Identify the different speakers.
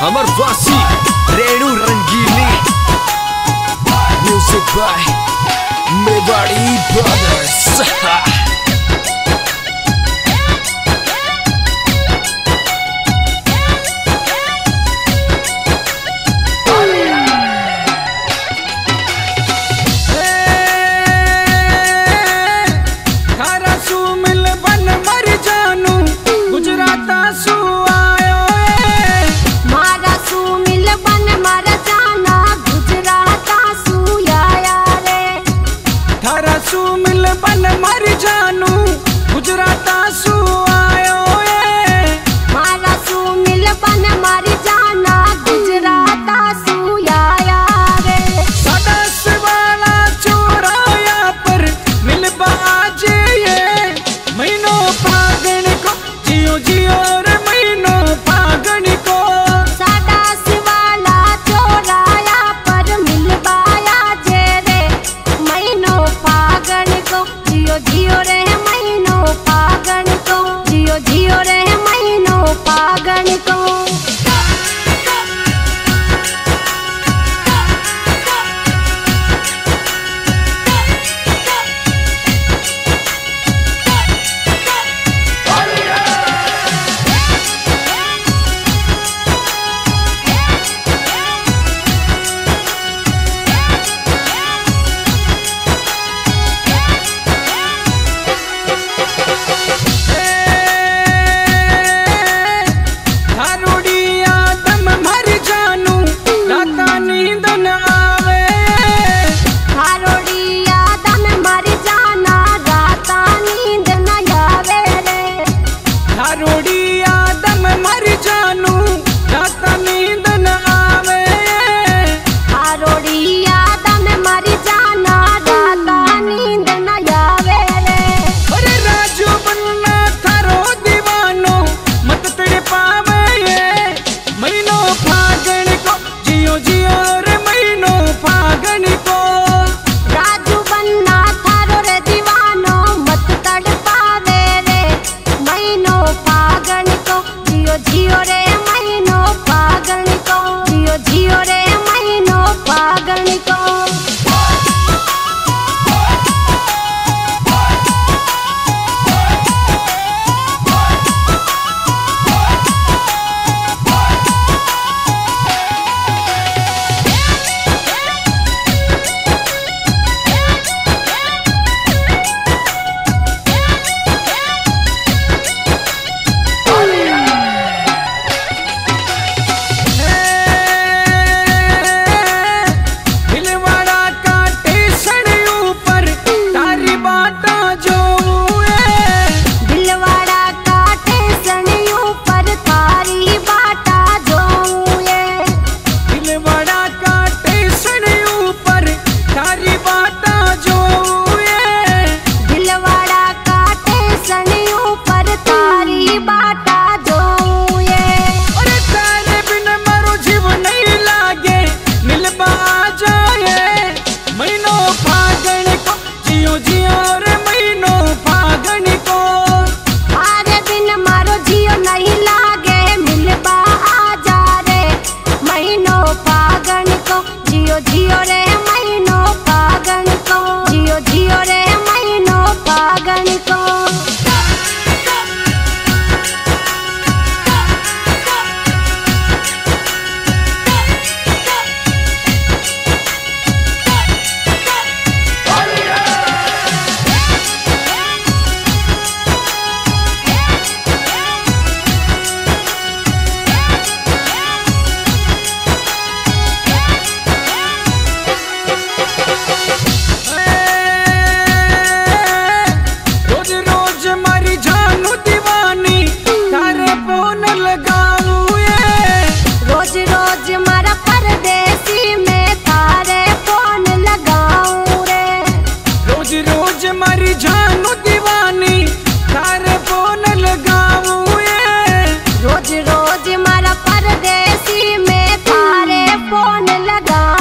Speaker 1: हमर वासी Renu Rangili. Music by Mewari brothers
Speaker 2: I got.